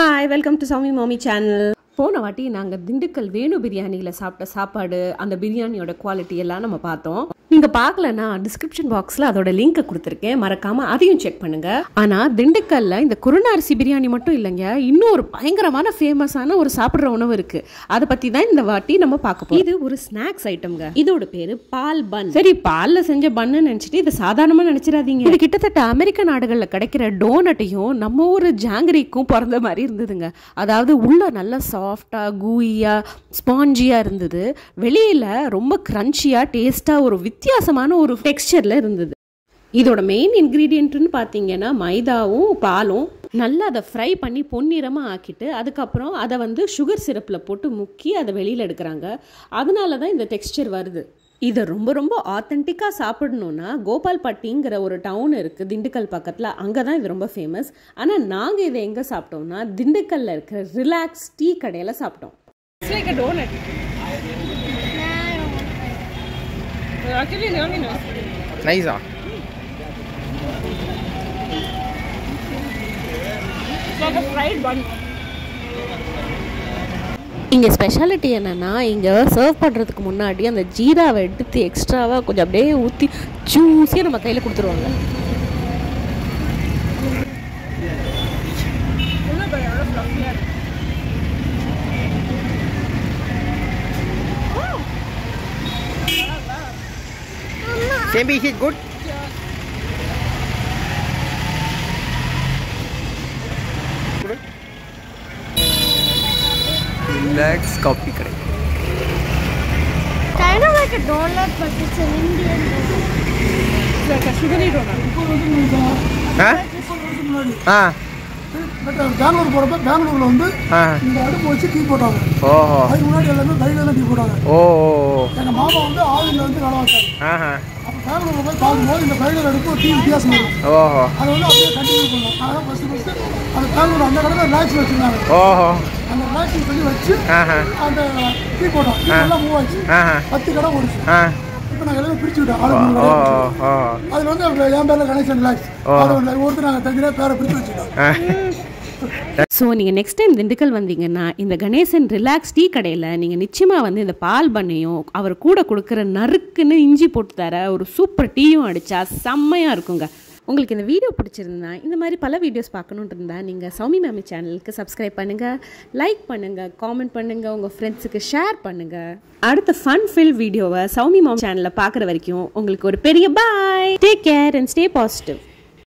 Hi welcome to சாமி மாமி channel போன வாட்டி நாங்கள் திண்டுக்கல் வேணு பிரியாணியில் சாப்பிட்ட சாப்பாடு அந்த பிரியாணியோட குவாலிட்டி எல்லாம் நம்ம பார்த்தோம். நீங்கள் பார்க்கலன்னா டிஸ்கிரிப்ஷன் பாக்ஸில் அதோட லிங்க்கை கொடுத்துருக்கேன். மறக்காம அதையும் செக் பண்ணுங்க. ஆனால் திண்டுக்கல்ல இந்த குருணாரிசி பிரியாணி மட்டும் இல்லைங்க இன்னும் ஒரு பயங்கரமான ஃபேமஸான ஒரு சாப்பிட்ற உணவு இருக்கு. அதை பற்றி தான் இந்த வாட்டி நம்ம பார்க்க போறோம். இது ஒரு ஸ்நாக்ஸ் ஐட்டம்ங்க இதோட பேரு பால் பன் சரி பால்ல செஞ்ச பன்னு நினைச்சிட்டு இது சாதாரணமா நினைச்சிடாதீங்க. இது கிட்டத்தட்ட அமெரிக்க நாடுகள்ல கிடைக்கிற டோனட்டையும் நம்ம ஊர் ஜாங்கிரிக்கும் பிறந்த மாதிரி இருந்ததுங்க. அதாவது உள்ள நல்லா சாஃப்டா கூயியா ஸ்பாஞ்சியா இருந்தது. வெளியில ரொம்ப கிரன்ச்சியா டேஸ்டா ஒரு வித்தியாசமான ஒரு டெக்ஸ்சர்ல இருந்தது. இதோட மெயின் இன்க்ரீடியண்ட்டுன்னு பார்த்தீங்கன்னா மைதாவும் பாலும் நல்லா அதை ஃப்ரை பண்ணி பொன்னிறமாக ஆக்கிட்டு அதுக்கப்புறம் அதை வந்து சுகர் சிரப்பில் போட்டு முக்கி அதை வெளியில் எடுக்கிறாங்க. அதனால தான் இந்த டெக்ஸ்சர் வருது. இதை ரொம்ப ரொம்ப ஆத்தென்டிக்காக சாப்பிடணுன்னா கோபால்பட்டிங்கிற ஒரு டவுன் இருக்குது திண்டுக்கல் பக்கத்தில் அங்கே தான் இது ரொம்ப ஃபேமஸ் ஆனால் நாங்கள் இதை எங்கே சாப்பிட்டோம்னா திண்டுக்கல்ல இருக்கிற ரிலாக்ஸ் டீ கடையில் சாப்பிட்டோம். It's like a donut. Actually, இங்கே ஸ்பெஷாலிட்டி என்னென்னா இங்கே சர்வ் பண்ணுறதுக்கு முன்னாடி அந்த ஜீராவை எடுத்து எக்ஸ்ட்ராவாக கொஞ்சம் அப்படியே ஊற்றி ஜூஸியாக நம்ம கையில் கொடுத்துருவாங்க சேம்பி is it good relax coffee கடை kind of like a donut, but it's an Indian donut. Ah ah but Bangalore போகிறப்ப பெங்களூரில் வந்து ஆ இந்த அடுப்பு வச்சு டீ போட்டாங்க ஓஹோ அதுக்கு முன்னாடி எல்லாமே கையில் தான் டீ போட்டாங்க ஓ ஓ எங்கள் மாமா வந்து ஆவியில் வந்து வேலை வச்சாங்க போய் பார்க்கும்போது இந்த அடுப்பு டீ வித்தியாசம் ஓஹோ. அதை வந்து அப்படியே கண்டினியூ பண்ணோம் அதனால் ஃபஸ்ட்டு ஃபஸ்ட்டு அந்த பெங்களூர் அந்த கடை ரிலாக்ஸ் வச்சுருந்தாங்க ஓஹோ. அந்த ரிலாக்ஸிங் சொல்லி வச்சு அந்த டீ போட்டோம் டீ எல்லாம் மூவ் ஆச்சு பத்து கடை ஓடிச்சு இப்போ நாங்கள் எல்லாமே பிரிச்சு விட்டோம் அதில் வந்து என் பேரில் கணேசன் ரிலாக்ஸ் ஒருத்தர் நாங்கள் தனியாக பேரை பிரித்து வச்சுட்டோம். ஸோ நீங்கள் நெக்ஸ்ட் டைம் திண்டுக்கல் வந்தீங்கன்னா இந்த கணேசன் ரிலாக்ஸ் டீ கடையில் நீங்கள் நிச்சயமாக வந்து இந்த பால் பண்ணையும் அவர் கூட கொடுக்குற நறுக்குன்னு இஞ்சி போட்டு தர ஒரு சூப்பர் டீயும் அடித்தா செம்மையாக இருக்குங்க. உங்களுக்கு இந்த வீடியோ பிடிச்சிருந்தா இந்த மாதிரி பல வீடியோஸ் பார்க்கணுன்னு இருந்தால் நீங்கள் சௌமி மேமி சேனலுக்கு சப்ஸ்கிரைப் பண்ணுங்கள் லைக் பண்ணுங்கள் காமெண்ட் பண்ணுங்கள் உங்கள் ஃப்ரெண்ட்ஸுக்கு ஷேர் பண்ணுங்கள் அடுத்த ஃபன் ஃபில் வீடியோவை சௌமி மாம் சேனலில் பார்க்குற வரைக்கும் உங்களுக்கு ஒரு பெரிய bye take care and stay positive